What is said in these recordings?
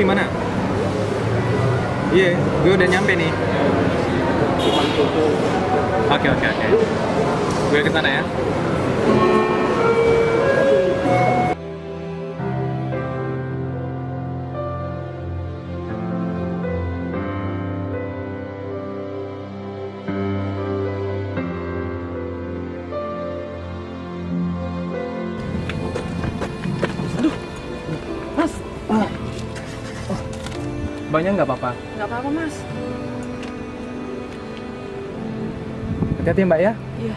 Di mana? Iya, gue udah nyampe nih. Oke oke oke. Gue ke sana ya. Banyak nggak apa-apa? nggak apa-apa mas. Hati-hati mbak ya. Iya.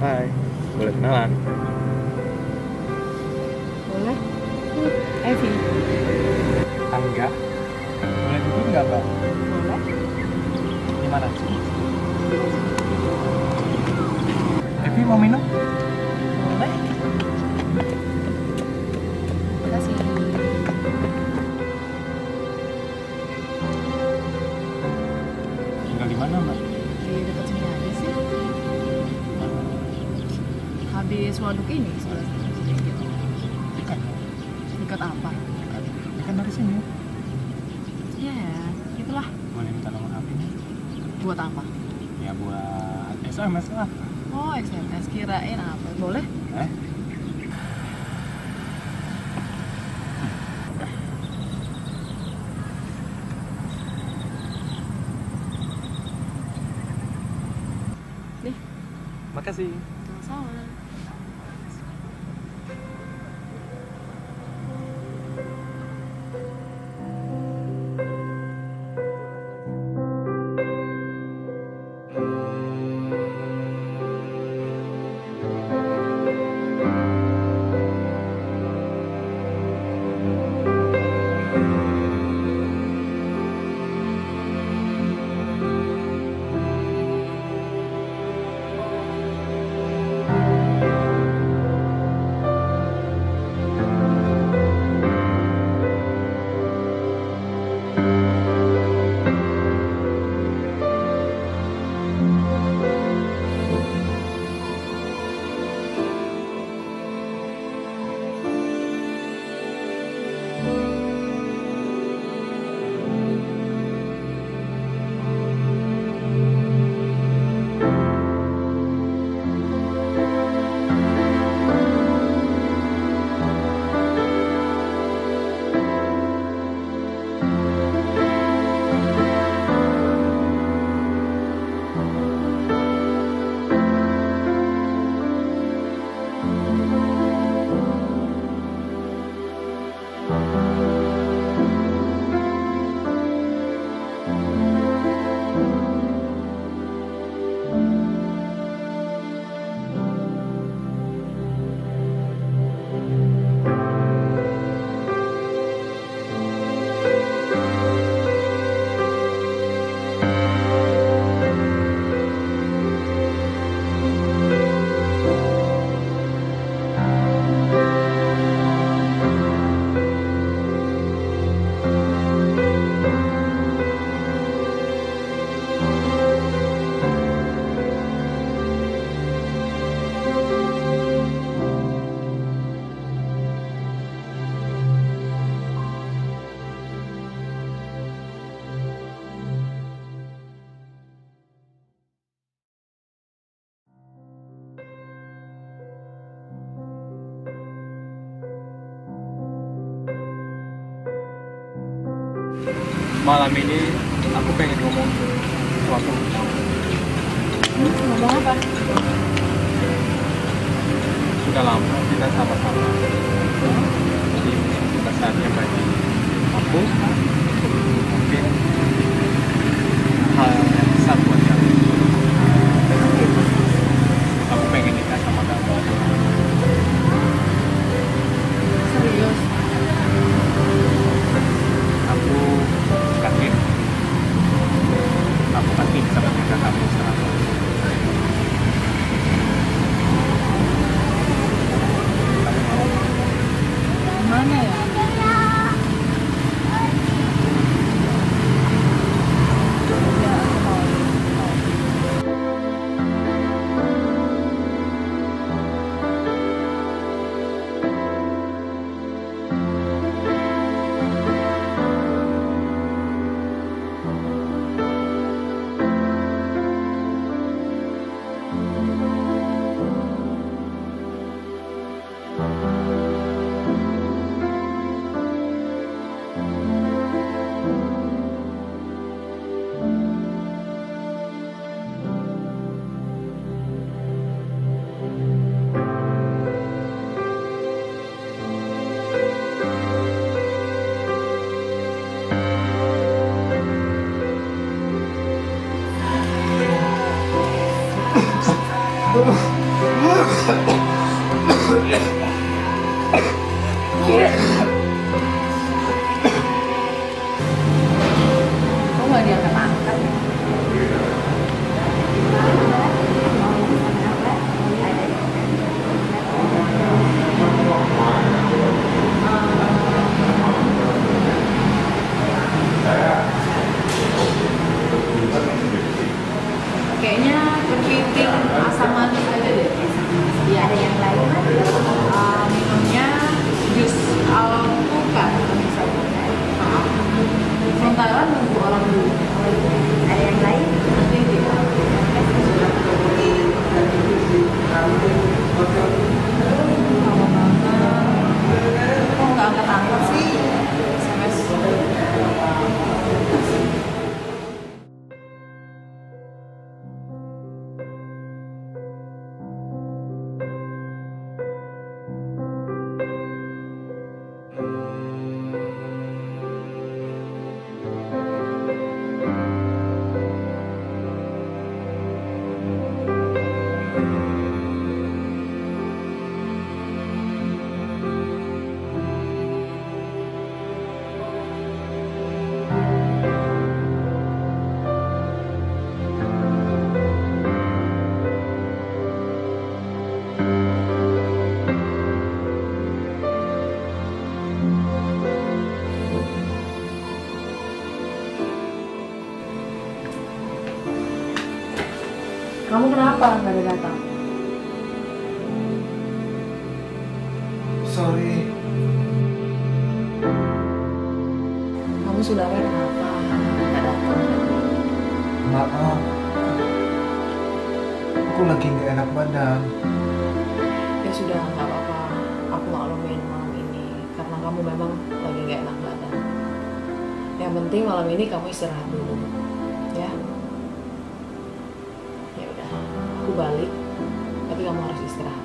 Hai, boleh kenalan? Boleh? Evi. Angga. Boleh duduk nggak mbak? Boleh? Gimana? Evi mau minum? Habis waduk ini sedikit. Dekat. Dekat apa? Dekat dari sini. Ya, itulah. Boleh minta nomor HP-nya? Buat apa? Ya buat SMS lah. Oh, SMS kirain apa? Boleh? Eh? Nih, Makasih. sama-sama. Malam ini aku pengen ngomong sesuatu. Hmm, ngomong apa? Sudah lama kita sama-sama. Jadi sudah saatnya bagi aku mungkin hal Thank. Kok Kamu sudah kenapa nggak datang? maaf. Aku lagi nggak enak badan. Ya sudah nggak apa-apa. Aku maklumin malam ini karena kamu memang lagi nggak enak badan. Yang penting malam ini kamu istirahat dulu, ya. Ya udah, aku balik. Tapi kamu harus istirahat.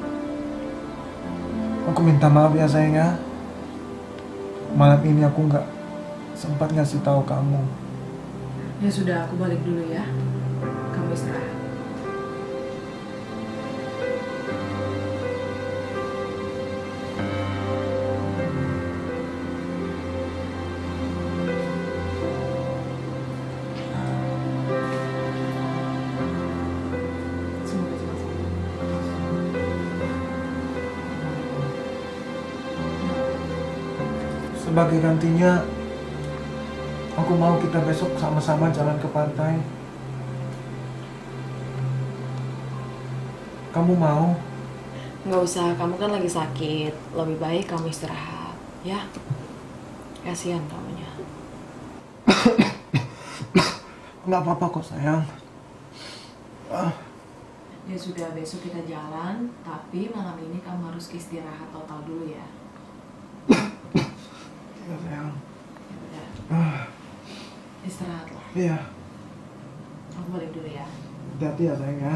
Aku minta maaf ya sayang ya. Malam ini aku nggak sempat ngasih tahu kamu. Ya sudah, aku balik dulu ya. Kamu istirahat. Sebagai gantinya, aku mau kita besok sama-sama jalan ke pantai. Kamu mau? Nggak usah, kamu kan lagi sakit. Lebih baik kamu istirahat, ya. Kasihan kamunya. Nggak apa-apa kok sayang. Ah, Ya sudah, besok kita jalan. Tapi malam ini kamu harus istirahat total dulu ya. ya sayang. Ya udah, Ah, istirahatlah. Iya, Aku balik dulu ya. hati-hati ya sayang ya.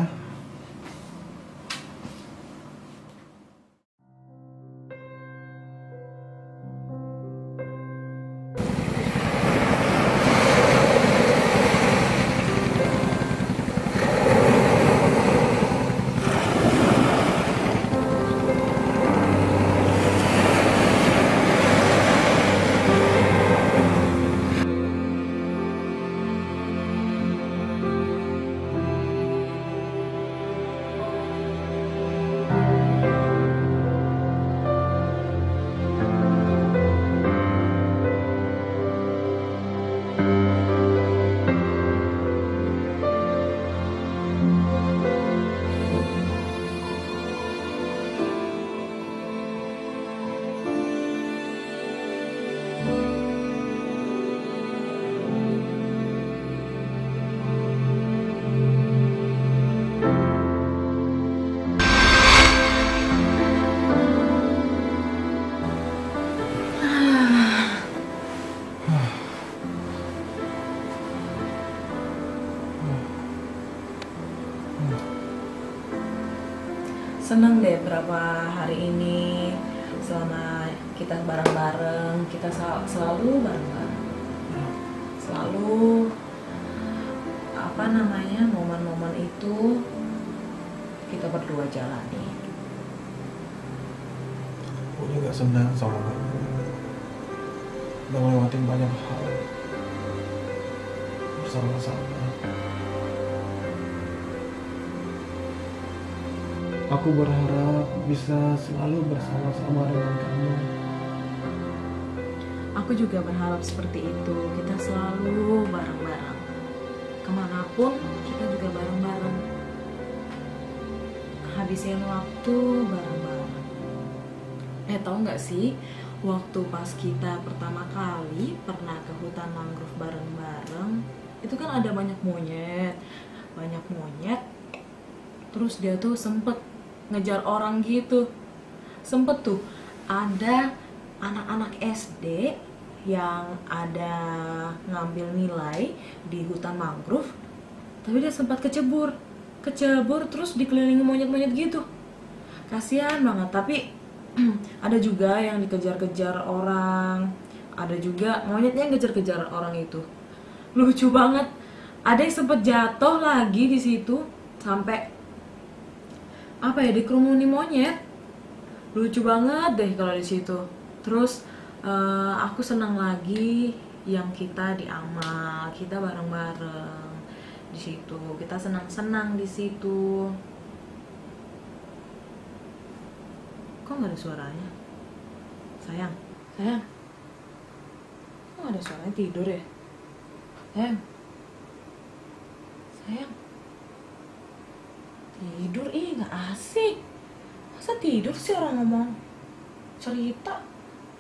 Seneng deh berapa hari ini selama kita bareng-bareng, kita sel- selalu bareng-bareng. Selalu apa namanya momen-momen itu kita berdua jalani. Aku juga senang sama kamu. Udah ngelewatin banyak hal bersama-sama. Aku berharap bisa selalu bersama-sama dengan kamu. Aku juga berharap seperti itu. Kita selalu bareng-bareng. Ke mana pun kita juga bareng-bareng. Habisin waktu bareng-bareng. Eh tau nggak sih, waktu pas kita pertama kali pernah ke hutan mangrove bareng-bareng, itu kan ada banyak monyet, banyak monyet. Terus dia tuh sempet ngejar orang gitu, sempet tuh ada anak-anak SD yang ada ngambil nilai di hutan mangrove tapi dia sempat kecebur. Kecebur terus dikelilingi monyet-monyet gitu. Kasihan banget tapi ada juga yang dikejar-kejar orang. Ada juga monyetnya yang kejar-kejar orang itu. Lucu banget. Ada yang sempat jatuh lagi di situ sampai apa ya dikerumuni monyet? Lucu banget deh kalau di situ. Terus eh, aku senang lagi yang kita di amal kita bareng-bareng di situ. Kita senang-senang di situ. Kok nggak ada suaranya? Sayang. Sayang. Kok nggak ada suaranya? Tidur ya? Sayang. Sayang tidur? Ih nggak asik. Masa tidur sih orang ngomong cerita?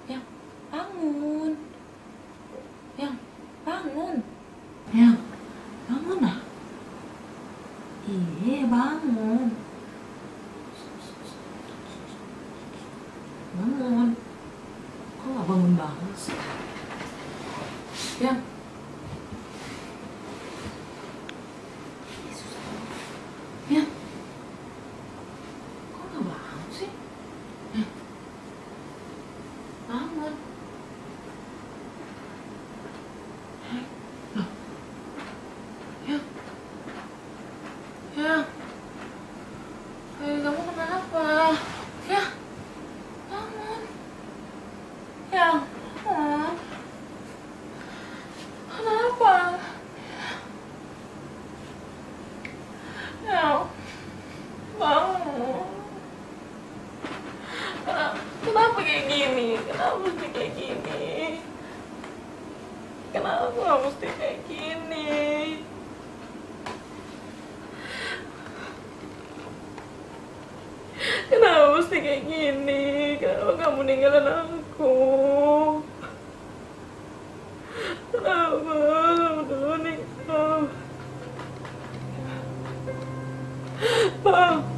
Yang bangun. Yang bangun. Yang bangun ah? Iya bangun. Bangun. Kok nggak bangun banget sih? Yang Ih, susah. yang kok nggak bangun sih Yang. bangun Heh, loh. Yang. Yang. Eh, kamu kenapa? Ya. Bangun. Yang. Oh. Kenapa? Yang. Bangun. Kenapa, kenapa kayak gini? Kenapa mesti kayak gini? Kenapa mesti kayak gini? Kenapa mesti kayak gini? Kenapa kamu ninggalin aku? Kenapa kamu dulu ninggal? Bangun.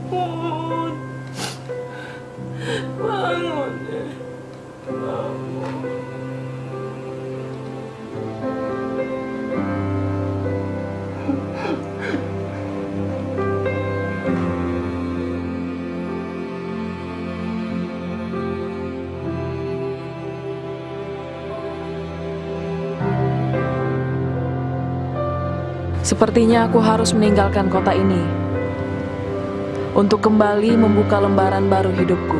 Sepertinya aku harus meninggalkan kota ini untuk kembali membuka lembaran baru hidupku.